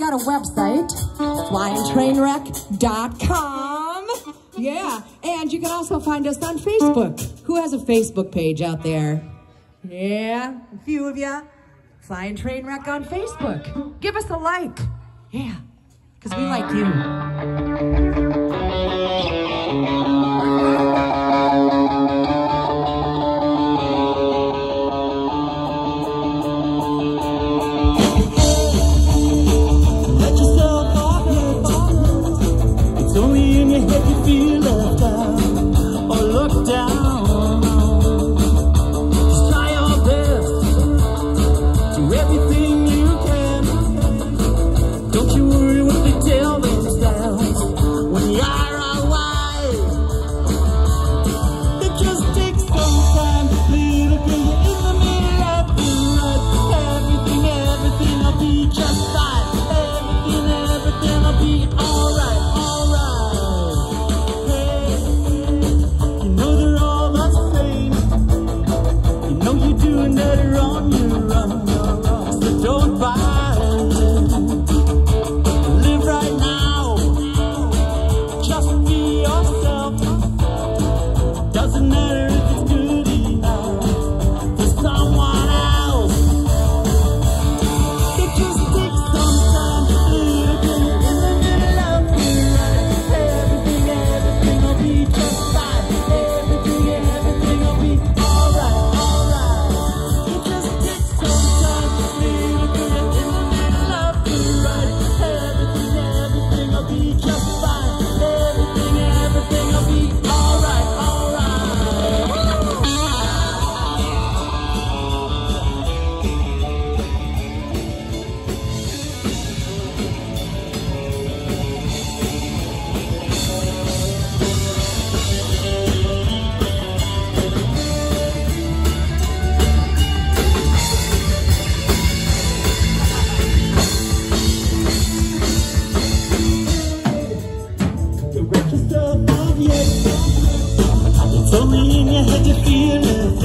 got a website, flyingtrainwreck.com. Yeah, and you can also find us on Facebook. Who has a Facebook page out there? Yeah, a few of you. Flying Train Wreck on Facebook. Give us a like. Yeah, because we like you. make you feel Don't in your head, you feel it.